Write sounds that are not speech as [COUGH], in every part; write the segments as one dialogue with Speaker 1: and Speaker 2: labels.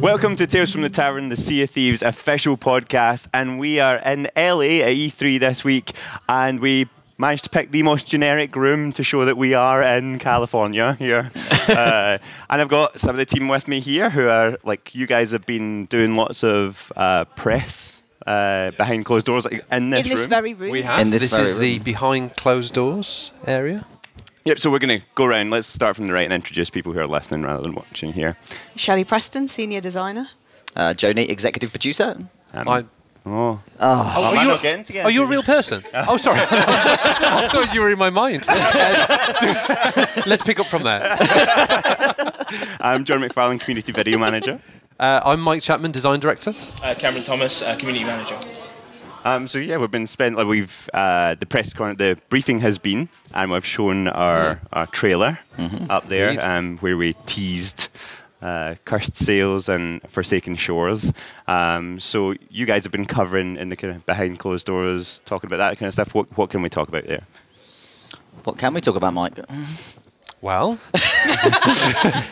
Speaker 1: Welcome to Tales from the Tavern, the Sea of Thieves official podcast, and we are in LA at E3 this week, and we managed to pick the most generic room to show that we are in California here. [LAUGHS] uh, and I've got some of the team with me here who are like you guys have been doing lots of uh, press. Uh, behind closed doors, like in this
Speaker 2: in this
Speaker 1: room.
Speaker 2: very room.
Speaker 3: We have.
Speaker 4: In this
Speaker 3: This,
Speaker 4: very
Speaker 3: is the behind closed doors area.
Speaker 1: Yep. So we're gonna go around. Let's start from the right and introduce people who are listening rather than watching here.
Speaker 2: Shelley Preston, senior designer.
Speaker 4: Uh, Joe Neate, executive producer.
Speaker 1: Um,
Speaker 3: I,
Speaker 1: oh,
Speaker 4: Oh,
Speaker 3: oh,
Speaker 1: am I
Speaker 3: you're,
Speaker 1: not getting together?
Speaker 3: oh, you're a real person. oh, sorry. [LAUGHS] I thought you were in my mind. [LAUGHS] Let's pick up from there. [LAUGHS]
Speaker 1: I'm John McFarlane, community video manager.
Speaker 3: Uh, I'm Mike Chapman, design director.
Speaker 5: Uh, Cameron Thomas, uh, community manager.
Speaker 1: Um, so yeah, we've been spent like we've uh, the press con- the briefing has been, and we've shown our, our trailer up there, um, where we teased uh, Cursed Sails and Forsaken Shores. Um, so you guys have been covering in the kind of behind closed doors, talking about that kind of stuff. What, what can we talk about there?
Speaker 4: what can we talk about, Mike?
Speaker 3: Well, [LAUGHS]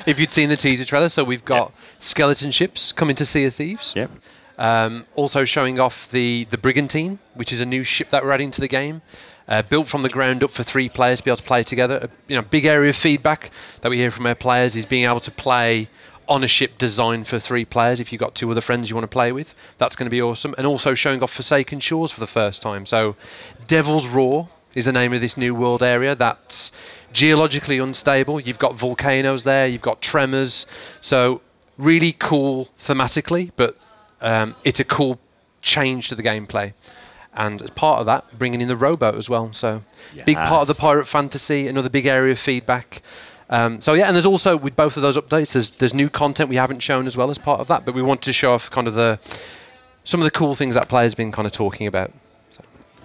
Speaker 3: if you'd seen the teaser trailer, so we've got skeleton ships coming to Sea of Thieves.
Speaker 1: Yep.
Speaker 3: Um, also showing off the, the Brigantine, which is a new ship that we're adding to the game. Uh, built from the ground up for three players to be able to play together. A you know, big area of feedback that we hear from our players is being able to play on a ship designed for three players. If you've got two other friends you want to play with, that's going to be awesome. And also showing off Forsaken Shores for the first time. So, Devil's Roar is the name of this new world area that's geologically unstable. You've got volcanoes there, you've got tremors. So, really cool thematically, but um, it's a cool change to the gameplay. And as part of that, bringing in the rowboat as well. So, big part of the pirate fantasy, another big area of feedback. Um, so yeah, and there's also with both of those updates, there's there's new content we haven't shown as well as part of that. But we wanted to show off kind of the some of the cool things that players been kind of talking about.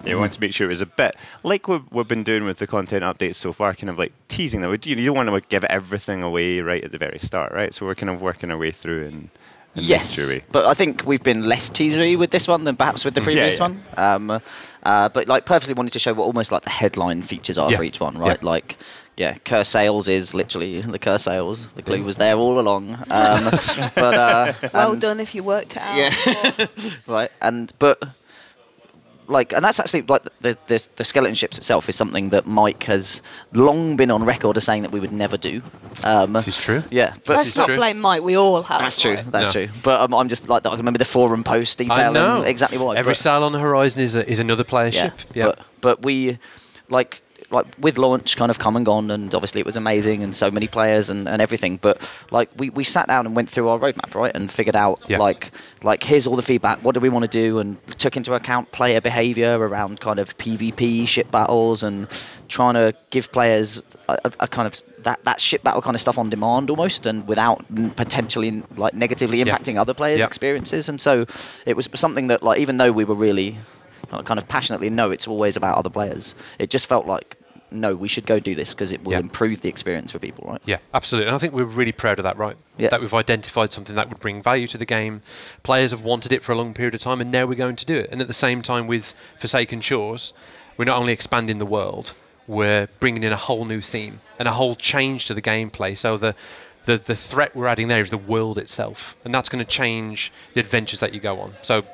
Speaker 1: Yeah, we want to make sure it was a bit like we've, we've been doing with the content updates so far, kind of like teasing them. You, you don't want to give everything away right at the very start, right? So we're kind of working our way through and,
Speaker 4: yes,
Speaker 1: sure
Speaker 4: but I think we've been less teasery with this one than perhaps with the [LAUGHS] previous
Speaker 1: yeah.
Speaker 4: one. Um, uh, but like purposely wanted to show what almost like the headline features are
Speaker 3: Yeah.
Speaker 4: for each one, right?
Speaker 3: Yeah.
Speaker 4: Like, yeah, Cursed Sails is literally the Cursed Sails. The glue was there all along. Um, [LAUGHS] but uh,
Speaker 2: Well done if you worked it out.
Speaker 4: Yeah. [LAUGHS] right? And but like, and that's actually like the, the the skeleton ships itself is something that Mike has long been on record as saying that we would never do. Um,
Speaker 3: This is true.
Speaker 4: yeah, but
Speaker 2: Let's not
Speaker 3: true.
Speaker 2: blame Mike. We all have.
Speaker 4: that's true.
Speaker 2: Mike.
Speaker 4: That's
Speaker 3: Yeah.
Speaker 4: true. But um, I'm just like I remember the forum post detailing exactly why.
Speaker 3: Every
Speaker 4: but,
Speaker 3: sail on the horizon is a, is another player
Speaker 4: yeah,
Speaker 3: ship. Yeah.
Speaker 4: But but we like like with launch kind of come and gone and obviously it was amazing and so many players and, and everything but like we, we sat down and went through our roadmap right and figured out
Speaker 3: Yeah.
Speaker 4: like like here's all the feedback what do we want to do and took into account player behavior around kind of pvp ship battles and trying to give players a, a, a kind of that, that ship battle kind of stuff on demand almost and without potentially like negatively
Speaker 3: Yeah.
Speaker 4: impacting other players
Speaker 3: Yeah.
Speaker 4: experiences and so it was something that like even though we were really kind of passionately no it's always about other players it just felt like no we should go do this because it will
Speaker 3: Yeah.
Speaker 4: improve the experience for people right
Speaker 3: Yeah, absolutely. And I think we're really proud of that, right?
Speaker 4: Yeah.
Speaker 3: That we've identified something that would bring value to the game. Players have wanted it for a long period of time, and now we're going to do it. And at the same time, with Forsaken Shores, we're not only expanding the world, we're bringing in a whole new theme and a whole change to the gameplay. So the the, the threat we're adding there is the world itself, and that's going to change the adventures that you go on. So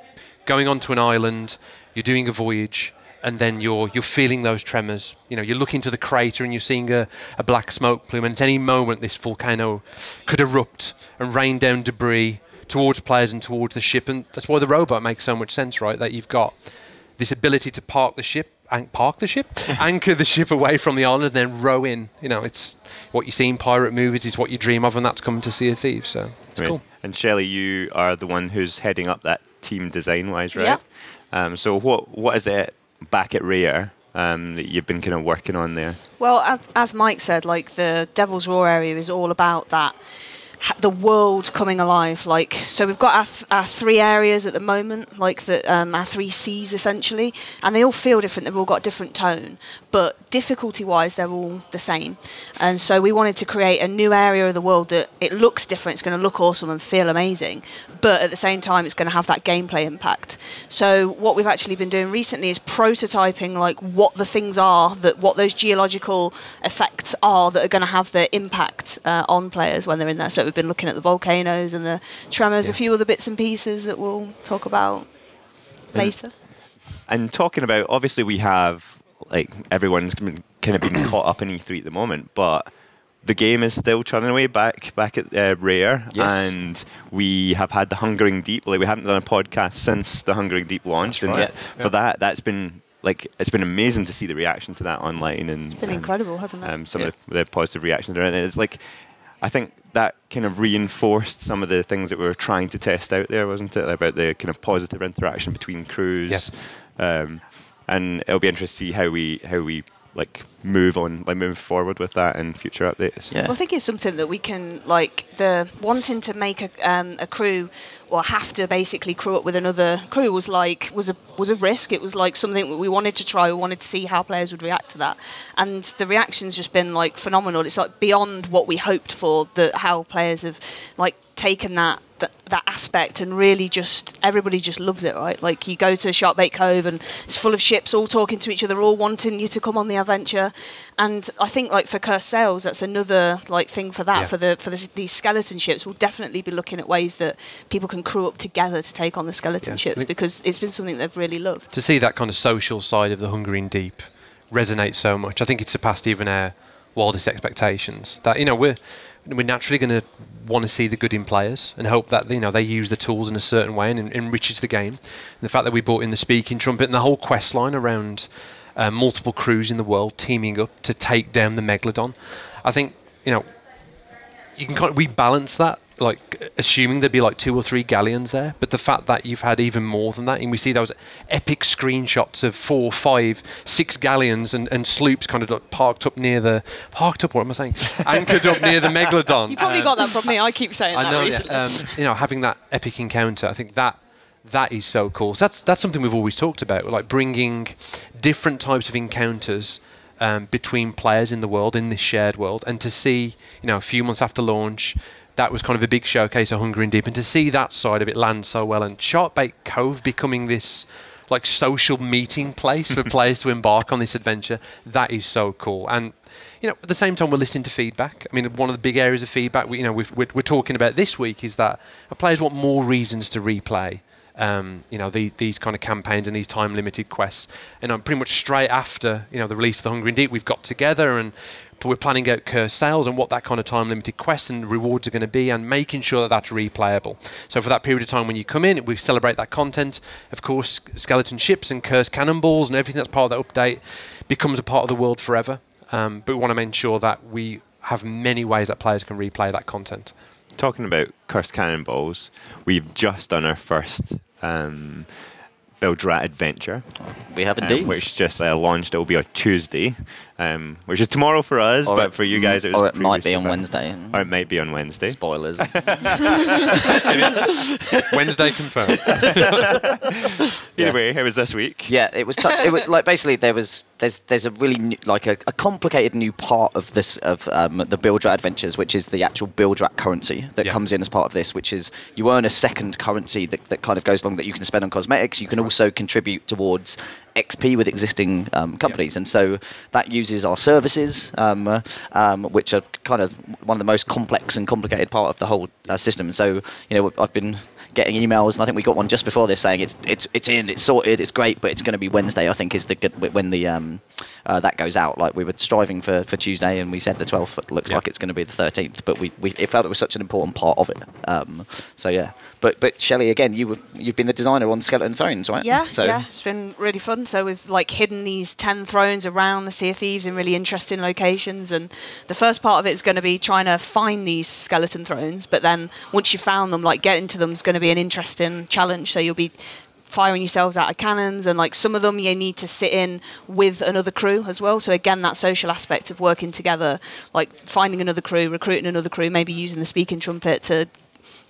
Speaker 3: going onto an island, you're doing a voyage, and then you're you're feeling those tremors. You know, you're looking to the crater and you're seeing a, a black smoke plume, and at any moment this volcano could erupt and rain down debris towards players and towards the ship. And that's why the rowboat makes so much sense, right? That you've got this ability to park the ship. An- park the ship, [LAUGHS] anchor the ship away from the island, and then row in. You know, it's what you see in pirate movies. It's what you dream of, and that's coming to Sea of Thieves. So it's
Speaker 1: Right.
Speaker 3: cool.
Speaker 1: And Shelley, you are the one who's heading up that team design-wise, right?
Speaker 2: Yep.
Speaker 1: Um, so what what is it back at Rare um, that you've been kind of working on there?
Speaker 2: Well, as, as Mike said, like the Devil's Roar area is all about that ha- the world coming alive. Like, so we've got our, th- our three areas at the moment, like the um, our three seas essentially, and they all feel different. They've all got different tone, but difficulty-wise, they're all the same. And so we wanted to create a new area of the world that it looks different. It's going to look awesome and feel amazing, but at the same time, it's going to have that gameplay impact. So what we've actually been doing recently is prototyping like what the things are that what those geological effects are that are going to have the impact uh, on players when they're in there. So we've been looking at the volcanoes and the tremors, a few other bits and pieces that we'll talk about later.
Speaker 1: And talking about, obviously, we have like everyone's been, kind of been caught up in E3 at the moment, but the game is still churning away back back at uh, Rare,
Speaker 4: Yes.
Speaker 1: and we have had the Hungering Deep. Like we haven't done a podcast since the Hungering Deep launched, and
Speaker 4: right.
Speaker 1: for that, that's been like it's been amazing to see the reaction to that online and
Speaker 2: It's been
Speaker 1: and,
Speaker 2: incredible, hasn't it?
Speaker 1: um, some
Speaker 4: Yeah.
Speaker 1: of the, the positive reactions around it. It's like I think that kind of reinforced some of the things that we were trying to test out there, wasn't it? About the kind of positive interaction between crews. Um, and it'll be interesting to see how we how we like move on, like move forward with that in future updates.
Speaker 4: Yeah.
Speaker 2: Well, I think it's something that we can like the wanting to make a, um, a crew or have to basically crew up with another crew was like was a was a risk. It was like something we wanted to try. We wanted to see how players would react to that, and the reaction's just been like phenomenal. It's like beyond what we hoped for. That how players have like taken that. That, aspect and really just everybody just loves it right like you go to Shark Sharkbait Cove and it's full of ships all talking to each other all wanting you to come on the adventure and I think like for Cursed Sails that's another like thing for that
Speaker 3: Yeah.
Speaker 2: for the for this, these skeleton ships we'll definitely be looking at ways that people can crew up together to take on the skeleton
Speaker 3: Yeah.
Speaker 2: Ships because it's been something they've really loved
Speaker 3: to see that kind of social side of the Hungering Deep resonate so much. I think it surpassed even our wildest expectations. That you know we're we're naturally going to want to see the good in players and hope that you know they use the tools in a certain way and en- enriches the game. And the fact that we brought in the speaking trumpet and the whole quest line around uh, multiple crews in the world teaming up to take down the megalodon, I think you know you can kind of, we balance that like assuming there'd be like two or three galleons there but the fact that you've had even more than that and we see those epic screenshots of four five six galleons and, and sloops kind of like parked up near the parked up what am i saying? [LAUGHS] Anchored up near the megalodon.
Speaker 2: You probably
Speaker 3: Um,
Speaker 2: got that from me. I keep saying
Speaker 3: I
Speaker 2: that
Speaker 3: know,
Speaker 2: recently.
Speaker 3: yeah, um, you know, having that epic encounter, I think that that is so cool. So that's that's something we've always talked about, like bringing different types of encounters um, between players in the world, in this shared world, and to see, you know, a few months after launch, that was kind of a big showcase of Hungering Deep, and to see that side of it land so well, and Sharkbait Cove becoming this like social meeting place for [LAUGHS] players to embark on this adventure, that is so cool. And you know, at the same time, we're listening to feedback. I mean, one of the big areas of feedback we, you know, we've, we're, we're talking about this week is that players want more reasons to replay. Um, you know, the, these kind of campaigns and these time-limited quests. And I'm pretty much straight after, you know, the release of the Hungering Deep, we've got together and we're planning out Cursed Sails and what that kind of time-limited quests and rewards are going to be, and making sure that that's replayable. So for that period of time when you come in, we celebrate that content. Of course, skeleton ships and curse cannonballs and everything that's part of that update becomes a part of the world forever. Um, but we want to make sure that we have many ways that players can replay that content.
Speaker 1: Talking about cursed cannonballs, we've just done our first um, Bilge Rat adventure.
Speaker 4: We have
Speaker 1: um,
Speaker 4: indeed.
Speaker 1: which just uh, launched. It will be on Tuesday, um, which is tomorrow for us,
Speaker 4: Or
Speaker 1: but
Speaker 4: it-
Speaker 1: for you guys, it was
Speaker 4: or it might be on
Speaker 1: previously-
Speaker 4: Wednesday.
Speaker 1: Or it might be on Wednesday.
Speaker 4: Spoilers. [LAUGHS] [LAUGHS]
Speaker 3: Wednesday confirmed. [LAUGHS]
Speaker 1: Either way, how was this week?
Speaker 4: Yeah, it was touch. It was like basically there was there's there's a really new, like a, a complicated new part of this of um, the Bilge Rat Adventures, which is the actual Bilge Rat currency that
Speaker 3: Yeah.
Speaker 4: comes in as part of this, which is you earn a second currency that, that kind of goes along that you can spend on cosmetics. You can also contribute towards XP with existing um, companies, and so that uses our services, um, uh, um, which are kind of one of the most complex and complicated part of the whole uh, system. So you know I've been getting emails, and I think we got one just before this saying it's it's it's in, it's sorted, it's great, but it's going to be Wednesday. I think is the good when the um, uh, that goes out. Like we were striving for, for Tuesday, and we said the 12th. It looks like it's going to be the 13th, but we, we it felt it was such an important part of it. Um, so yeah, but but Shelley, again, you were, you've been the designer on Skeleton Thrones, right?
Speaker 2: Yeah,
Speaker 4: So
Speaker 2: yeah, it's been really fun. So we've like hidden these ten thrones around the Sea of Thieves in really interesting locations, and the first part of it is going to be trying to find these skeleton thrones. But then once you found them, like getting to them is going to be an interesting challenge. So you'll be firing yourselves out of cannons, and like some of them you need to sit in with another crew as well. So again, that social aspect of working together, like finding another crew, recruiting another crew, maybe using the speaking trumpet to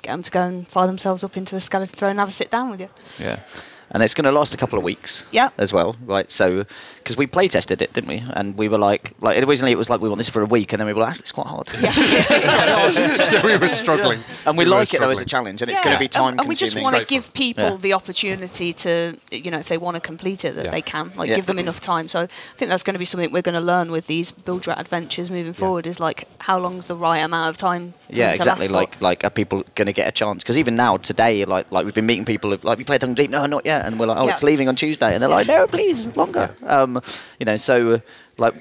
Speaker 2: get them to go and fire themselves up into a skeleton throne and have a sit down with you.
Speaker 4: Yeah. And it's going to last a couple of weeks.
Speaker 2: Yeah.
Speaker 4: As well, right? So, because we play tested it, didn't we? And we were like, like originally it was like we want this for a week, and then we were like, "That's- it's quite hard. [LAUGHS]
Speaker 3: we were struggling.
Speaker 4: and we,
Speaker 3: were
Speaker 4: like it though as a challenge, and it's going to be
Speaker 2: and-
Speaker 4: time
Speaker 2: and, we just want to give people
Speaker 4: Yeah.
Speaker 2: the opportunity to, you know, if they want to complete it, that
Speaker 3: Yeah.
Speaker 2: they can. Like,
Speaker 4: Yeah.
Speaker 2: give them enough time. So I think that's going to be something we're going to learn with these Bilge Rat adventures moving forward. Is like how long's the right amount of time?
Speaker 4: Yeah,
Speaker 2: them to last
Speaker 4: exactly.
Speaker 2: for.
Speaker 4: Like, like, are people going to get a chance? Because even now, today, like, like we've been meeting people. Like, we played Hungering Deep. No, not yet. And we're like, oh,
Speaker 2: Yeah.
Speaker 4: it's leaving on Tuesday. And they're like, no, please, longer. Um, you know, so uh, like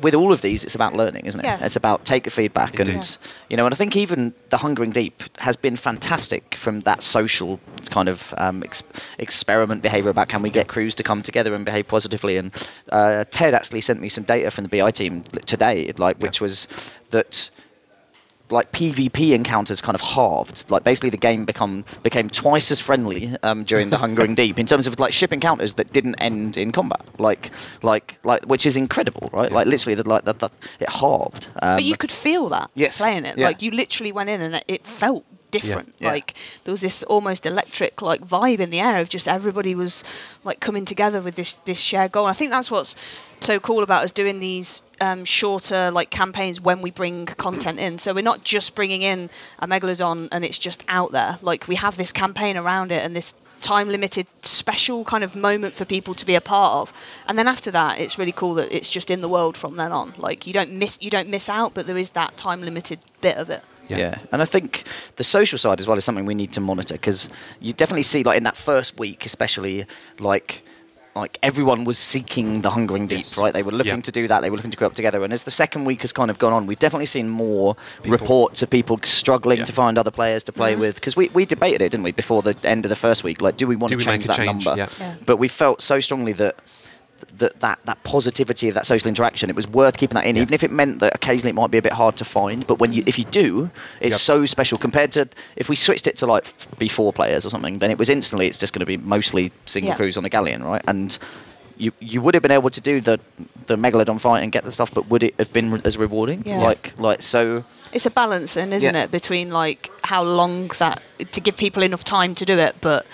Speaker 4: with all of these, it's about learning, isn't it?
Speaker 2: Yeah.
Speaker 4: It's about take the feedback
Speaker 3: Indeed.
Speaker 4: and you know. And I think even the Hungering Deep has been fantastic from that social kind of um, ex- experiment behaviour about can we get crews to come together and behave positively. And uh, Ted actually sent me some data from the BI team today, like which was that like PvP encounters kind of halved. Like basically the game become became twice as friendly um, during the [LAUGHS] Hungering Deep in terms of like ship encounters that didn't end in combat. Like like like which is incredible, right? Like literally the, like the, it halved. Um,
Speaker 2: but you could feel that
Speaker 4: Yes.
Speaker 2: playing it.
Speaker 4: Yeah.
Speaker 2: Like you literally went in and it- it felt different.
Speaker 4: Yeah.
Speaker 2: Like there was this almost electric like vibe in the air of just everybody was like coming together with this this shared goal. And I think that's what's so cool about us doing these um, shorter like campaigns when we bring content in. So we're not just bringing in a megalodon and it's just out there. Like we have this campaign around it and this time limited special kind of moment for people to be a part of and then after that it's really cool that it's just in the world from then on like you don't miss you don't miss out but there is that time limited bit of it
Speaker 4: Yeah. and I think the social side as well is something we need to monitor because you definitely see, like in that first week, especially, like like everyone was seeking the hungering deep,
Speaker 3: Yes.
Speaker 4: right? They were looking
Speaker 3: Yeah.
Speaker 4: to do that. They were looking to grow up together. And as the second week has kind of gone on, we've definitely seen more
Speaker 3: People-
Speaker 4: reports of people struggling
Speaker 3: Yeah.
Speaker 4: to find other players to play mm-hmm. with. Because we, we debated it, didn't we, before the end of the first week? Like, do we want
Speaker 3: Do
Speaker 4: to
Speaker 3: we
Speaker 4: change that
Speaker 3: change?
Speaker 4: number?
Speaker 3: Yeah.
Speaker 2: Yeah.
Speaker 4: But we felt so strongly that that, that that positivity of that social interaction, it was worth keeping that in,
Speaker 3: Yeah.
Speaker 4: even if it meant that occasionally it might be a bit hard to find. But when you, mm. if you do, it's
Speaker 3: Yep.
Speaker 4: so special compared to if we switched it to like f- be four players or something, then it was instantly it's just going to be mostly single
Speaker 2: Yeah.
Speaker 4: crews on a galleon, right? And you you would have been able to do the the megalodon fight and get the stuff, but would it have been as rewarding?
Speaker 2: Yeah.
Speaker 4: Like like so.
Speaker 2: it's a balance then isn't
Speaker 4: Yeah.
Speaker 2: it between like how long that to give people enough time to do it but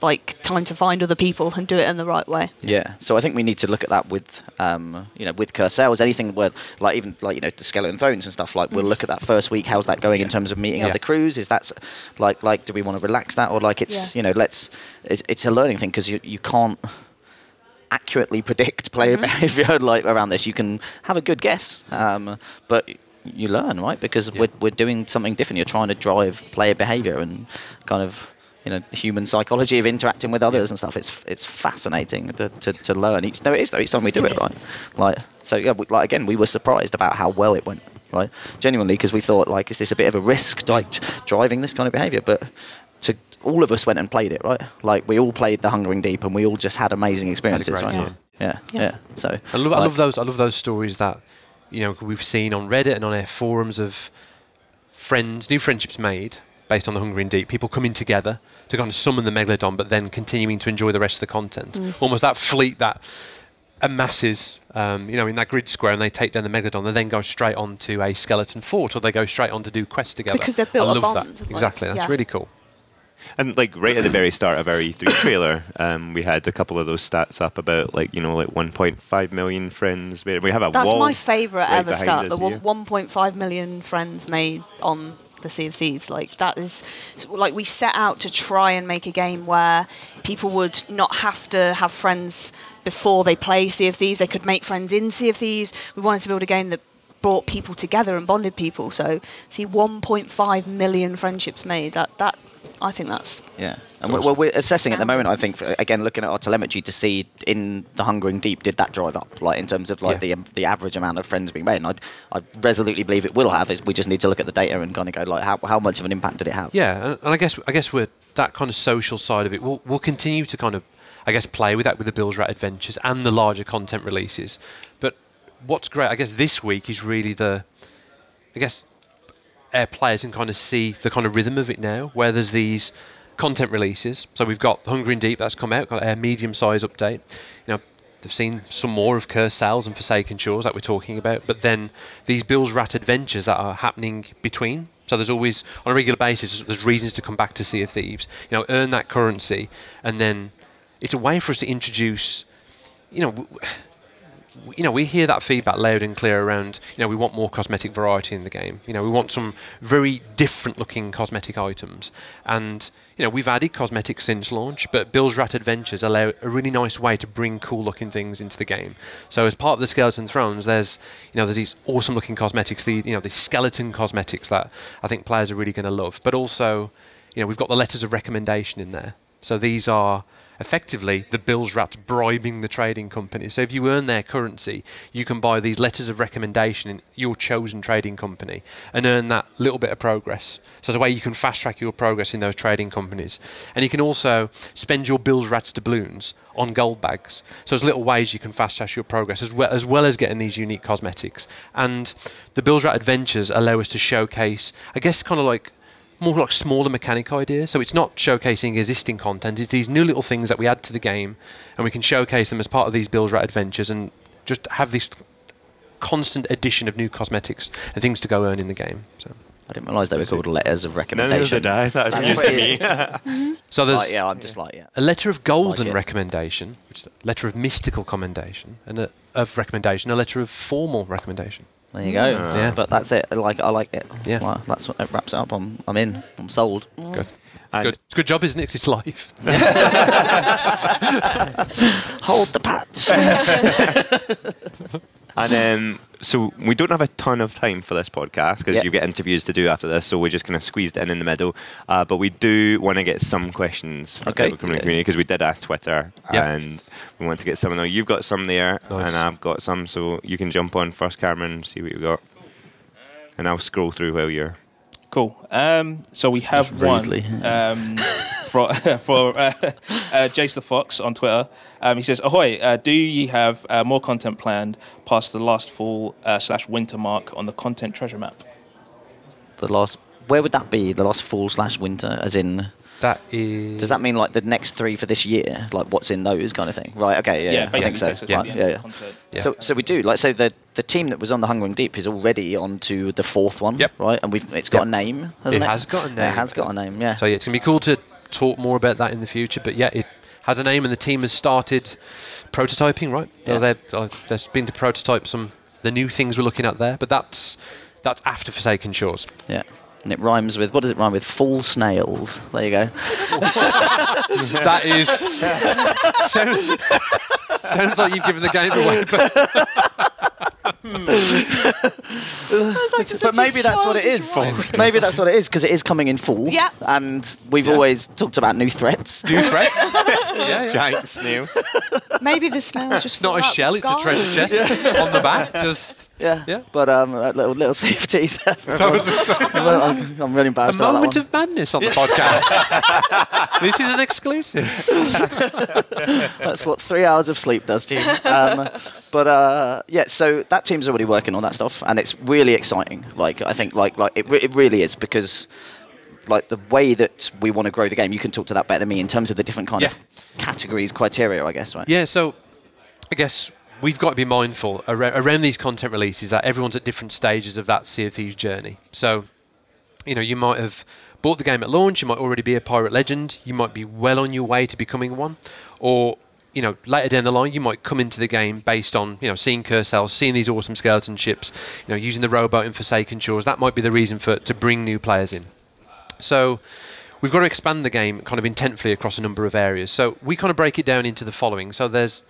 Speaker 2: like time to find other people and do it in the right way
Speaker 4: Yeah, so I think we need to look at that with, um, you know, with Cursed Sails, anything where, like even like you know, the Skeleton Thrones and stuff. Like we'll look at that first week. How's that going in terms of meeting
Speaker 3: Yeah.
Speaker 4: other crews? Is that like like do we want to relax that or like it's
Speaker 2: Yeah.
Speaker 4: you know let's it's, it's a learning thing because you you can't accurately predict player behavior [LAUGHS] like around this. You can have a good guess, um, but you learn right because
Speaker 3: Yeah.
Speaker 4: we're we're doing something different. You're trying to drive player behavior and kind of you know human psychology of interacting with others and stuff. It's it's fascinating to, to, to learn each. No, it is though. Each time we do
Speaker 2: It
Speaker 4: it,
Speaker 2: is.
Speaker 4: right? Like so, yeah. We, like again, we were surprised about how well it went. Right, genuinely, because we thought like, is this a bit of a risk, like driving this kind of behaviour? But to all of us went and played it, right? Like we all played the Hungering Deep, and we all just had amazing experiences,
Speaker 3: great
Speaker 4: right?
Speaker 3: time.
Speaker 4: Yeah,
Speaker 2: Yeah.
Speaker 4: yeah. So
Speaker 3: I love, I love those. I love those stories that you know we've seen on Reddit and on our forums of friends, new friendships made based on the Hungering Deep. People coming together to kind of summon the megalodon, but then continuing to enjoy the rest of the content. Almost that fleet that amasses, um, you know, in that grid square, and they take down the megalodon. They then go straight on to a skeleton fort, or they go straight on to do quests together.
Speaker 2: Because they've built
Speaker 3: I
Speaker 2: a
Speaker 3: love
Speaker 2: bond,
Speaker 3: that.
Speaker 2: like,
Speaker 3: exactly. That's
Speaker 2: yeah.
Speaker 3: really cool.
Speaker 1: And like right at the very start of our E3 [COUGHS] trailer, um, we had a couple of those stats up about like you know like 1.5 million friends. We we have a
Speaker 2: that's
Speaker 1: wall
Speaker 2: my favourite
Speaker 1: right
Speaker 2: ever
Speaker 1: behind
Speaker 2: stat
Speaker 1: us
Speaker 2: the
Speaker 1: here.
Speaker 2: 1.5 million friends made on the Sea of Thieves. Like that is like we set out to try and make a game where people would not have to have friends before they play Sea of Thieves. They could make friends in Sea of Thieves. We wanted to build a game that brought people together and bonded people. So see 1.5 million friendships made. That that I think that's
Speaker 4: Yeah, and
Speaker 3: awesome.
Speaker 4: we're, we're assessing at the moment. I think for- again, looking at our telemetry to see in the Hungering Deep, did that drive up, like in terms of like
Speaker 3: Yeah.
Speaker 4: the the average amount of friends being made? And I, I resolutely believe it will have. Is we just need to look at the data and kind of go like, how, how much of an impact did it have?
Speaker 3: Yeah, and, and I guess I guess we're that kind of social side of it. We'll we'll continue to kind of I guess play with that with the Bilge Rat Adventures and the larger content releases. But what's great, I guess, this week is really the I guess our players can kind of see the kind of rhythm of it now, where there's these content releases. So we've got Hungering Deep that's come out, got a medium size update. You know, they've seen some more of Cursed Sails and Forsaken Shores that we're talking about, but then these Bilge Rat adventures that are happening between. So there's always on a regular basis there's reasons to come back to Sea of Thieves. You know, earn that currency and then it's a way for us to introduce, you know. You know, we hear that feedback loud and clear around, you know, we want more cosmetic variety in the game. You know, we want some very different looking cosmetic items. And, you know, we've added cosmetics since launch, but Bilge Rat Adventures allow a really nice way to bring cool looking things into the game. So as part of the Skeleton Thrones, there's, you know, there's these awesome looking cosmetics, the, you know, the skeleton cosmetics that I think players are really going to love. But also, you know, we've got the letters of recommendation in there. So these are effectively the Bilge Rats bribing the trading company. So if you earn their currency, you can buy these letters of recommendation in your chosen trading company and earn that little bit of progress. So the way you can fast track your progress in those trading companies. And you can also spend your Bilge Rats doubloons on gold bags. So there's little ways you can fast track your progress as well as well as getting these unique cosmetics. And the Bilge Rat Adventures allow us to showcase, I guess, kind of like more like smaller mechanic ideas. So it's not showcasing existing content. It's these new little things that we add to the game, and we can showcase them as part of these Bilge Rat adventures, and just have this constant addition of new cosmetics and things to go earn in the game. So.
Speaker 4: I didn't realise they were called letters of
Speaker 1: No,
Speaker 4: recommendation.
Speaker 1: neither did I. That was
Speaker 4: That's
Speaker 1: news to me. [LAUGHS] Mm-hmm.
Speaker 3: So there's
Speaker 4: Like, yeah, I'm just like, yeah.
Speaker 3: a letter of golden
Speaker 4: Like
Speaker 3: recommendation, which is a letter of mystical commendation, and a of recommendation, a letter of formal recommendation.
Speaker 4: There you go.
Speaker 3: Yeah.
Speaker 4: But that's it. I like I like it.
Speaker 3: Yeah.
Speaker 4: Well, that's what it wraps it up. I'm I'm in. I'm sold.
Speaker 3: Good.
Speaker 1: And-
Speaker 3: Good. It's a good job, isn't it? 'Cause it's live. [LAUGHS] [LAUGHS]
Speaker 4: Hold the patch. [LAUGHS]
Speaker 1: And um, so we don't have a ton of time for this podcast because
Speaker 4: Yeah.
Speaker 1: you get interviews to do after this, so we're just kind of squeezed it in in the middle. Uh, but we do want to get some questions from
Speaker 4: Okay.
Speaker 1: people from the community because we did ask Twitter
Speaker 3: Yeah.
Speaker 1: and we want to get some. Now you've got some there,
Speaker 3: Nice.
Speaker 1: and I've got some, so you can jump on first, Cameron, and see what you've got. And I'll scroll through while you're.
Speaker 5: Cool. Um, so we have one um, [LAUGHS] for [LAUGHS] for uh, uh, Jace the Fox on Twitter. Um, he says, "Ahoy! Uh, do you have uh, more content planned past the last fall uh, slash winter mark on the content treasure map?"
Speaker 4: the last. Where would that be? The last fall slash winter, as in.
Speaker 3: That is.
Speaker 4: Does that mean like the next three for this year? Like what's in those kind of thing? Right. Okay. Yeah.
Speaker 5: Yeah,
Speaker 4: yeah, I think so.
Speaker 3: Yeah.
Speaker 4: Right, yeah. yeah.
Speaker 3: Yeah.
Speaker 4: So, so we do like so the the team that was on the Hungering Deep is already on to the fourth one,
Speaker 3: Yep.
Speaker 4: right? And we've it's got
Speaker 3: Yep.
Speaker 4: a name, hasn't it?
Speaker 3: It has got a
Speaker 4: It
Speaker 3: name.
Speaker 4: has got a name, yeah.
Speaker 3: So yeah, it's gonna be cool to talk more about that in the future. But yeah, it has a name, and the team has started prototyping. Right? So
Speaker 4: Yeah.
Speaker 3: they've uh, they've been to prototype some the new things we're looking at there. But that's that's after Forsaken Shores.
Speaker 4: yeah. And it rhymes with what does it rhyme with? Full snails. There you go. [LAUGHS]
Speaker 3: that is [LAUGHS] sounds, sounds like you've given the game away. But Hmm.
Speaker 4: but maybe that's what it is. maybe that's what it is because it is coming in full.
Speaker 2: Yeah.
Speaker 4: And we've always talked about new threats.
Speaker 3: new threats. [LAUGHS] yeah, yeah.
Speaker 1: Giant snail.
Speaker 2: Maybe the snails just
Speaker 3: It's not a shell; it's a treasure chest [LAUGHS] on the back. Just
Speaker 4: Yeah.
Speaker 3: Yeah.
Speaker 4: But um, that little little [LAUGHS] CFTs. [LAUGHS] I'm, I'm really
Speaker 3: a
Speaker 4: embarrassed. that
Speaker 3: moment of madness on the podcast. [LAUGHS] this is an exclusive.
Speaker 4: That's what three hours of sleep does to you. Um, but uh, yeah, so that team's already working on that stuff, and it's really exciting. Like I think, like like it, re- it really is because like the way that we want to grow the game. You can talk to that better than me in terms of the different kind
Speaker 3: Yeah.
Speaker 4: of categories, criteria, I guess, right?
Speaker 3: Yeah, so I guess we've got to be mindful around, these content releases that everyone's at different stages of that Sea of Thieves journey. So, you know, you might have bought the game at launch, you might already be a pirate legend, you might be well on your way to becoming one, or you know, later down the line, you might come into the game based on, you know, seeing Cursed Sails, seeing these awesome skeleton ships, you know, using the rowboat in Forsaken Shores. That might be the reason for to bring new players in. So we've got to expand the game kind of intentfully across a number of areas. So we kind of break it down into the following. So there's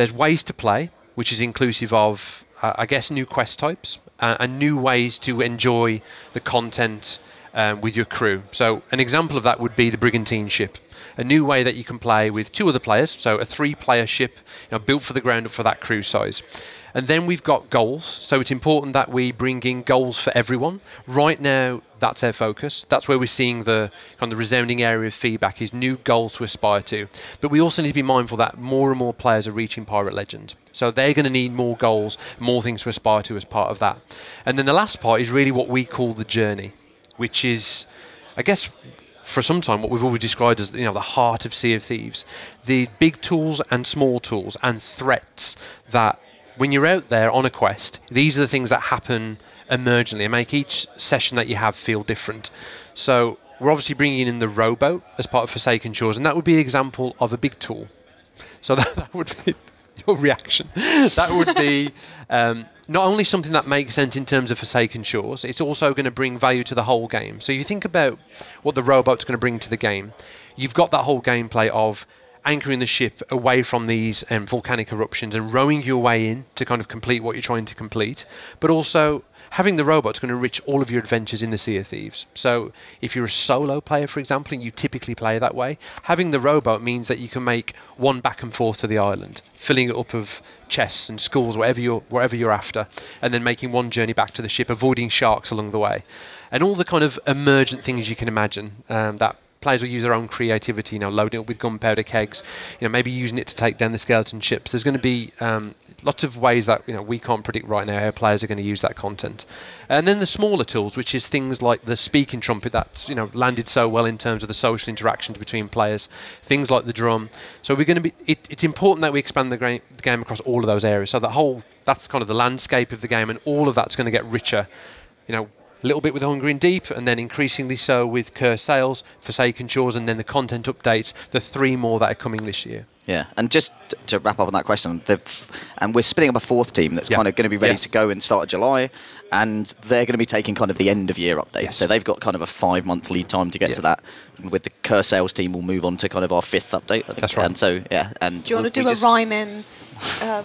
Speaker 3: there's ways to play, which is inclusive of uh, I guess new quest types uh, and new ways to enjoy the content um, with your crew. So an example of that would be the Brigantine ship. A new way that you can play with two other players, so a three-player ship, you know, built for the ground up for that crew size. And then we've got goals. So it's important that we bring in goals for everyone. Right now, that's our focus. That's where we're seeing the kind of the resounding area of feedback is new goals to aspire to. But we also need to be mindful that more and more players are reaching Pirate Legend. So they're going to need more goals, more things to aspire to as part of that. And then the last part is really what we call the journey, which is, I guess, for some time what we've always described as you know the heart of Sea of Thieves, the big tools and small tools and threats that when you're out there on a quest, these are the things that happen emergently and make each session that you have feel different. So we're obviously bringing in the rowboat as part of Forsaken Shores, and that would be an example of a big tool. So that, [LAUGHS] that would be your reaction. that would be um, not only something that makes sense in terms of Forsaken Shores, it's also going to bring value to the whole game. So you think about what the rowboat's going to bring to the game. You've got that whole gameplay of anchoring the ship away from these um, volcanic eruptions and rowing your way in to kind of complete what you're trying to complete, but also having the rowboat's going to enrich all of your adventures in the Sea of Thieves. So if you're a solo player, for example, and you typically play that way, having the robot means that you can make one back and forth to the island, filling it up of chests and schools, whatever you're, wherever you're after, and then making one journey back to the ship, avoiding sharks along the way. And all the kind of emergent things you can imagine um, that players will use their own creativity, you know, loading it with gunpowder kegs, you know, maybe using it to take down the skeleton ships. There's going to be um, lots of ways that you know we can't predict right now how players are going to use that content. And then the smaller tools, which is things like the speaking trumpet that's you know landed so well in terms of the social interactions between players, things like the drum. So we're going to be. It, it's important that we expand the, the game across all of those areas. So that whole that's kind of the landscape of the game, and all of that's going to get richer. You know, a little bit with Hungering Deep, and then increasingly so with Cursed Sails, Forsaken Shores, and then the content updates, the three more that are coming this year.
Speaker 4: Yeah, and just to wrap up on that question, f- and we're spinning up a fourth team that's
Speaker 3: Yeah.
Speaker 4: kind of going to be ready
Speaker 3: Yeah.
Speaker 4: to go in start of July, and they're going to be taking kind of the end of year update.
Speaker 3: Yes.
Speaker 4: So they've got kind of a five month lead time to get
Speaker 3: Yeah.
Speaker 4: to that. With the Cursed Sails team, we'll move on to kind of our fifth update. I think.
Speaker 3: That's right.
Speaker 4: And so yeah, and
Speaker 2: Do you want to do a
Speaker 4: just-
Speaker 2: rhyme in? Um,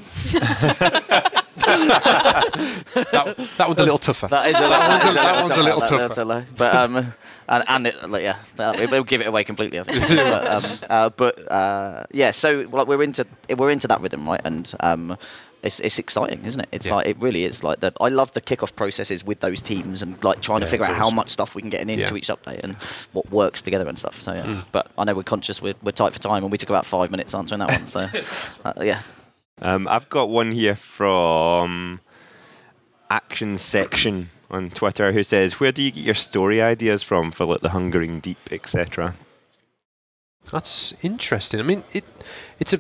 Speaker 2: [LAUGHS] [LAUGHS]
Speaker 3: That, that one's a little tougher.
Speaker 4: That is a, that
Speaker 3: one's a- that one's a little tougher.
Speaker 4: that's a low. But um, and, and it, like, yeah, that, it will give it away completely. I think. [LAUGHS] but um, uh, but uh, yeah, so like we're into we're into that rhythm, right? And um, it's it's exciting, isn't it? It's
Speaker 3: Yeah.
Speaker 4: like it really is like that. I love the kickoff processes with those teams and like trying to figure out how much stuff we can get into
Speaker 3: Yeah.
Speaker 4: each update and what works together and stuff. So yeah,
Speaker 3: Mm.
Speaker 4: but I know we're conscious we're, we're tight for time and we took about five minutes answering that one. So [LAUGHS] uh, yeah.
Speaker 1: Um, I've got one here from Action Section on Twitter who says, "Where do you get your story ideas from for like the Hungering Deep, etc.?"
Speaker 3: That's interesting. I mean, it it's a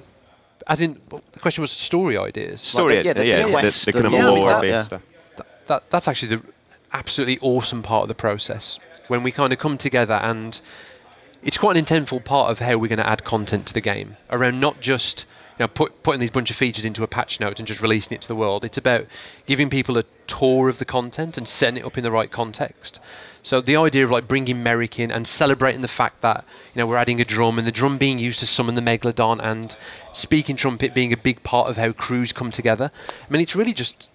Speaker 3: as in well, the question was story ideas.
Speaker 1: Story,
Speaker 4: the- yeah, the-
Speaker 1: yeah,
Speaker 4: the
Speaker 1: the,
Speaker 4: quest
Speaker 1: the kind of
Speaker 4: and- yeah, I
Speaker 1: lore
Speaker 4: that-
Speaker 1: based
Speaker 4: yeah.
Speaker 1: stuff.
Speaker 3: that that's actually the absolutely awesome part of the process when we kind of come together and it's quite an intentful part of how we're going to add content to the game around not just you know put, putting these bunch of features into a patch note and just releasing it to the world. It's about giving people a tour of the content and setting it up in the right context. So the idea of like bringing Merrick in and celebrating the fact that you know we're adding a drum and the drum being used to summon the megalodon and speaking trumpet being a big part of how crews come together. I mean it's really just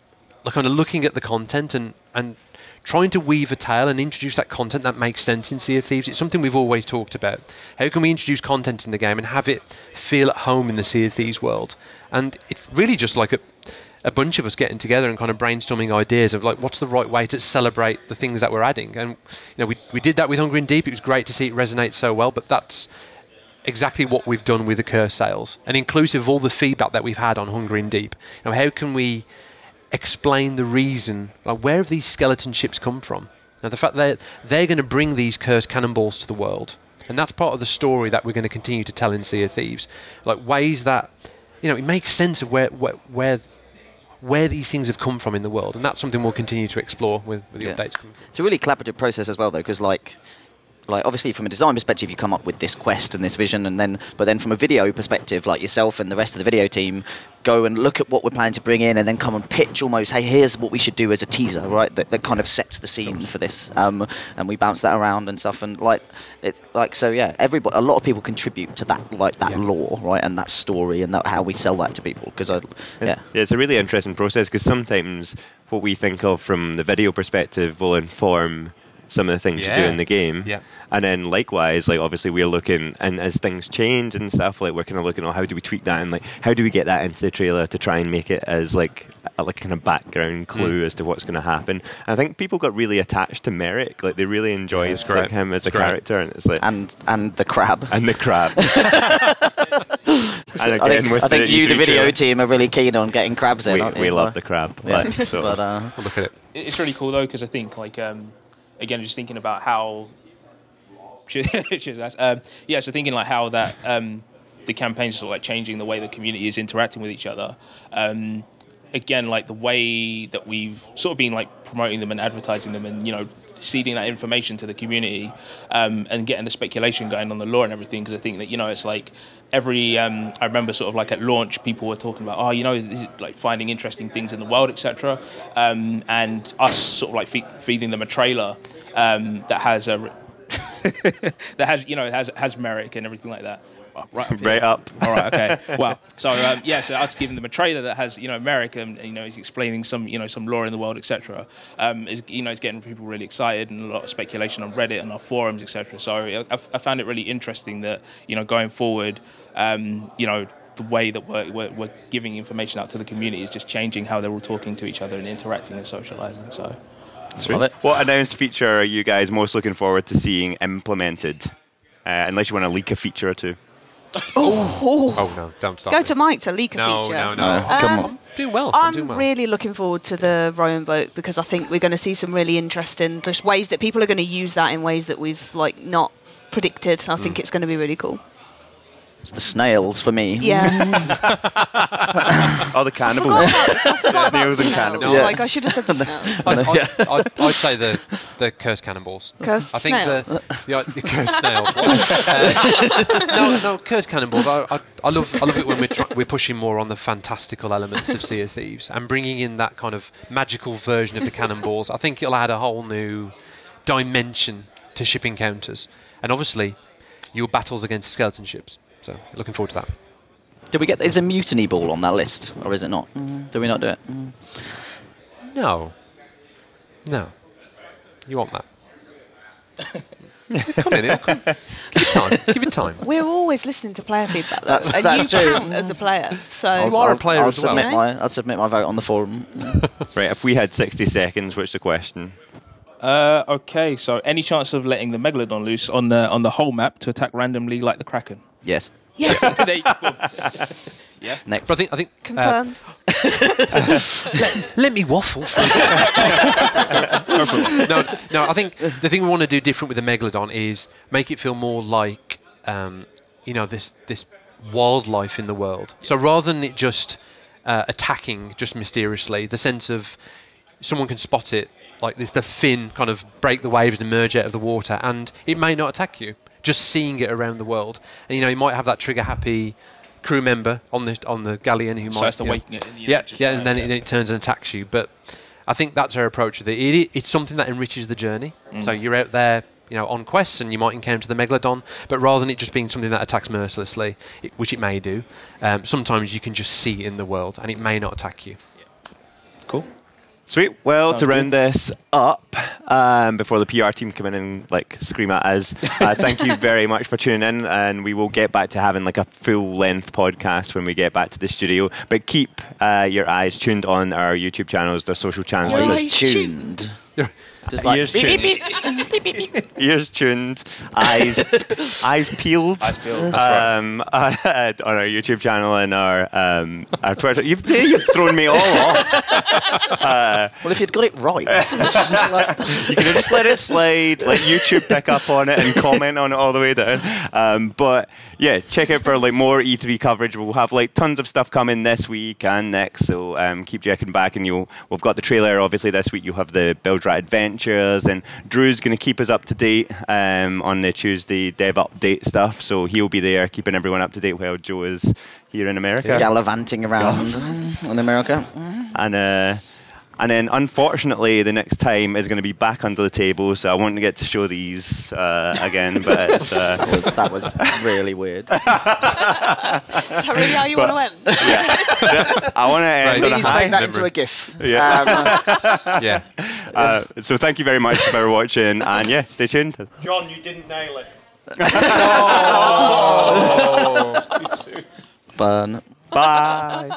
Speaker 3: like kind of looking at the content and, and trying to weave a tale and introduce that content that makes sense in Sea of Thieves. It's something we've always talked about. How can we introduce content in the game and have it feel at home in the Sea of Thieves world? And it's really just like a, a bunch of us getting together and kind of brainstorming ideas of like what's the right way to celebrate the things that we're adding. And you know, we, we did that with Hungering Deep. It was great to see it resonate so well, but that's exactly what we've done with the Cursed Sails and inclusive of all the feedback that we've had on Hungering Deep. You know, how can we explain the reason, like where have these skeleton ships come from? Now, the fact that they're going to bring these cursed cannonballs to the world, and that's part of the story that we're going to continue to tell in Sea of Thieves, like ways that you know it makes sense of where where where, where these things have come from in the world, and that's something we'll continue to explore with, with the
Speaker 4: Yeah.
Speaker 3: updates. coming.
Speaker 4: It's a really collaborative process as well, though, because like, like obviously from a design perspective, you come up with this quest and this vision, and then but then from a video perspective, like yourself and the rest of the video team go and look at what we're planning to bring in, and then come and pitch almost, hey, here's what we should do as a teaser, right? That, that kind of sets the scene for this, um, and we bounce that around and stuff, and like it's like so, yeah. Everybody, a lot of people contribute to that, like that
Speaker 3: Yeah.
Speaker 4: lore, right, and that story, and that how we sell that to people, because I, yeah.
Speaker 1: It's, it's a really interesting process because sometimes what we think of from the video perspective will inform some of the things you do in the game.
Speaker 3: Yeah.
Speaker 1: And then likewise, like obviously we're looking and as things change and stuff, like we're kind of looking at how do we tweak that and like how do we get that into the trailer to try and make it as like a like kind of background clue as to what's going to happen. And I think people got really attached to Merrick, like they really enjoyed
Speaker 3: it's
Speaker 1: like, him as
Speaker 3: It's
Speaker 1: a
Speaker 3: great.
Speaker 1: character, and it's like
Speaker 4: And and the crab.
Speaker 1: and the crab. [LAUGHS]
Speaker 4: So
Speaker 1: and
Speaker 4: I think,
Speaker 1: with
Speaker 4: I think
Speaker 1: the
Speaker 4: you, the video
Speaker 1: trailer,
Speaker 4: team, are really keen on getting crabs in.
Speaker 1: we,
Speaker 4: aren't
Speaker 1: we
Speaker 4: you?
Speaker 1: love the crab.
Speaker 4: Yeah.
Speaker 1: Like, so. [LAUGHS]
Speaker 4: but uh,
Speaker 3: We'll look at it.
Speaker 5: It- It's really cool though because I think like um, again just thinking about how. [LAUGHS] Um, yeah, so thinking like how that um, the campaign's sort of like changing the way the community is interacting with each other. Um, again, like the way that we've sort of been like promoting them and advertising them, and you know, seeding that information to the community, um, and getting the speculation going on the lore and everything. Because I think that you know, it's like every. Um, I remember sort of like at launch, people were talking about, oh, you know, like finding interesting things in the world, etc. Um, and us sort of like fe- feeding them a trailer um, that has a [LAUGHS] that has you know has has Merrick and everything like that. Right, up.
Speaker 1: Right up.
Speaker 5: All right. Okay. [LAUGHS] Well, so um, yeah, so us giving them a trailer that has you know Merrick and you know he's explaining some you know some lore in the world, etc. Um, is you know it's getting people really excited and a lot of speculation on Reddit and our forums, etc. So I, I found it really interesting that you know going forward, um, you know. The way that we're, we're, we're giving information out to the community is just changing how they're all talking to each other and interacting and socializing. So,
Speaker 4: Love.
Speaker 1: What announced feature are you guys most looking forward to seeing implemented? Uh, unless you want to leak a feature or two.
Speaker 3: Oh no, don't stop.
Speaker 2: Go
Speaker 3: me.
Speaker 2: to Mike to leak a
Speaker 3: no,
Speaker 2: feature.
Speaker 3: no, no,
Speaker 4: No, come
Speaker 2: Um,
Speaker 4: on.
Speaker 3: I'm doing well. I'm,
Speaker 2: I'm
Speaker 3: doing well.
Speaker 2: really looking forward to the rowboat because I think we're going to see some really interesting just ways that people are going to use that in ways that we've like not predicted. I
Speaker 3: Mm.
Speaker 2: think it's going to be really cool.
Speaker 4: It's the snails for me.
Speaker 2: Yeah. [LAUGHS] [LAUGHS]
Speaker 1: Oh, the cannibals. Snails and
Speaker 2: Snails.
Speaker 1: cannibals.
Speaker 4: Yeah.
Speaker 2: Like I should have said the snails. [LAUGHS]
Speaker 3: I'd, I'd, I'd, I'd say the the cursed cannonballs.
Speaker 2: Cursed
Speaker 3: I think
Speaker 2: snails.
Speaker 3: the, the, the cursed snails. Uh, no, no, cursed cannonballs. I, I, I love I love it when we're try, we're pushing more on the fantastical elements of Sea of Thieves and bringing in that kind of magical version of the cannonballs. I think it'll add a whole new dimension to ship encounters, and obviously your battles against skeleton ships. So looking forward to that.
Speaker 4: Did we get? Is the mutiny ball on that list, or is it not?
Speaker 2: Mm.
Speaker 4: Did we not do it?
Speaker 3: No, no, you want that. [LAUGHS] come in, come. give it time. Give it time.
Speaker 2: We're always listening to player feedback,
Speaker 4: That's-
Speaker 2: and
Speaker 4: that's
Speaker 2: you
Speaker 4: true.
Speaker 2: count as a player. So
Speaker 3: You are a player
Speaker 4: I'll
Speaker 3: as well.
Speaker 4: submit my. I'll submit my vote on the forum. [LAUGHS]
Speaker 1: Right, if we had 60 seconds, what's the question?
Speaker 5: uh, okay. So, any chance of letting the megalodon loose on the on the whole map to attack randomly like the kraken?
Speaker 4: Yes.
Speaker 2: yes, [LAUGHS]
Speaker 5: there you go. [LAUGHS] yeah.
Speaker 4: Next.
Speaker 3: But I think I think uh,
Speaker 2: confirmed. [LAUGHS]
Speaker 3: let me waffle. For no, no. I think the thing we want to do different with the megalodon is make it feel more like, um, you know, this this wildlife in the world. So rather than it just uh, attacking just mysteriously, the sense of someone can spot it, like this, the fin kind of break the waves and emerge out of the water, and it may not attack you. Just seeing it around the world, and you know, you might have that trigger happy crew member on the on the galleon who
Speaker 5: So
Speaker 3: might
Speaker 5: it's to
Speaker 3: you know,
Speaker 5: it. and,
Speaker 3: yeah, yeah, and then it, it turns and attacks you. But I think that's our approach with it. it it's something that enriches the journey. So you're out there, you know, on quests, and you might encounter the megalodon. But rather than it just being something that attacks mercilessly, it, which it may do, um, sometimes you can just see it in the world, and it may not attack you.
Speaker 5: Cool.
Speaker 1: Sweet. Well,
Speaker 5: Sounds
Speaker 1: to round this up, um, before the PR team come in and like scream at us, uh, [LAUGHS] thank you very much for tuning in, and we will get back to having like a full length podcast when we get back to the studio. But keep uh, your eyes tuned on our YouTube channels, our social channels.
Speaker 2: Your
Speaker 1: because
Speaker 2: eyes
Speaker 4: He's tuned. [LAUGHS] Just like
Speaker 1: Ears
Speaker 4: beep, beep,
Speaker 1: tuned.
Speaker 4: beep, beep, beep, beep.
Speaker 1: ears tuned, eyes [LAUGHS] eyes peeled.
Speaker 5: Eyes peeled, that's
Speaker 1: Um, [LAUGHS] on our YouTube channel and our um, our Twitter. You've, you've thrown me all off. [LAUGHS]
Speaker 4: Well, if you'd got it right.
Speaker 1: You could have just let it slide, let YouTube pick up on it and comment on it all the way down. Um, but yeah, check out for like more E3 coverage. We'll have like tons of stuff coming this week and next. So um, keep checking back, and you'll we've got the trailer obviously this week. You'll have the Bilge Rat Adventures, and Drew's going to keep us up to date um, on the Tuesday Dev Update stuff. So he'll be there keeping everyone up to date while Joe is here in America.
Speaker 4: Gallivanting around [LAUGHS] in America.
Speaker 1: And uh, and then unfortunately, the next time is going to be back under the table. So I won't get to show these uh, again, but it's, uh, [LAUGHS]
Speaker 4: that was really weird.
Speaker 2: Is that really how you
Speaker 1: But- [LAUGHS]
Speaker 2: want to end?
Speaker 1: yeah. I want to end
Speaker 3: Right.
Speaker 1: on a high.
Speaker 4: make that into a GIF.
Speaker 1: Yeah.
Speaker 4: Um, [LAUGHS]
Speaker 3: Yeah.
Speaker 1: Uh, so thank you very much for watching, and yeah, stay tuned.
Speaker 6: John, you didn't nail it. oh.
Speaker 4: burn.
Speaker 1: Bye.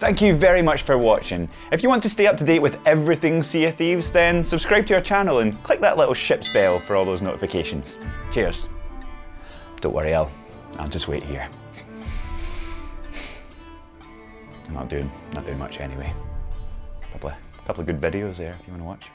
Speaker 6: Thank you very much for watching. If you want to stay up to date with everything Sea of Thieves, then subscribe to our channel and click that little ship's bell for all those notifications. Cheers. Don't worry, I'll, I'll just wait here. I'm not doing, not doing much anyway. Couple of, couple of good videos there if you want to watch.